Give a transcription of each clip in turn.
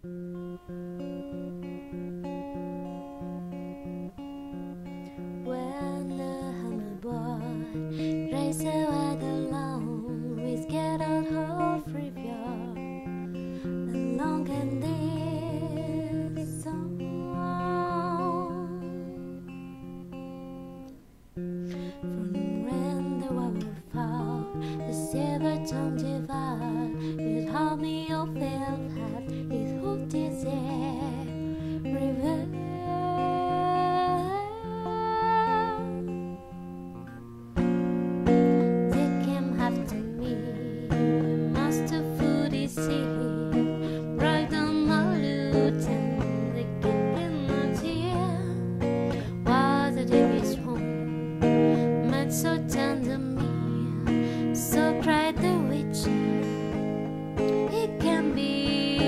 When the hammer boy raised away the alone, we scared out of river and long and deep song From when the world will fall the silver tongue divide it hold me oh, or feel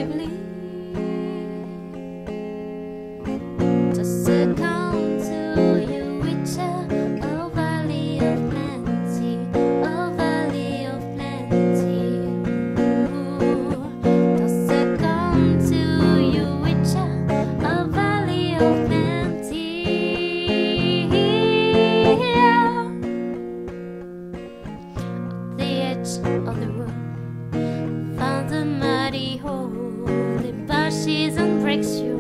bravely. season breaks you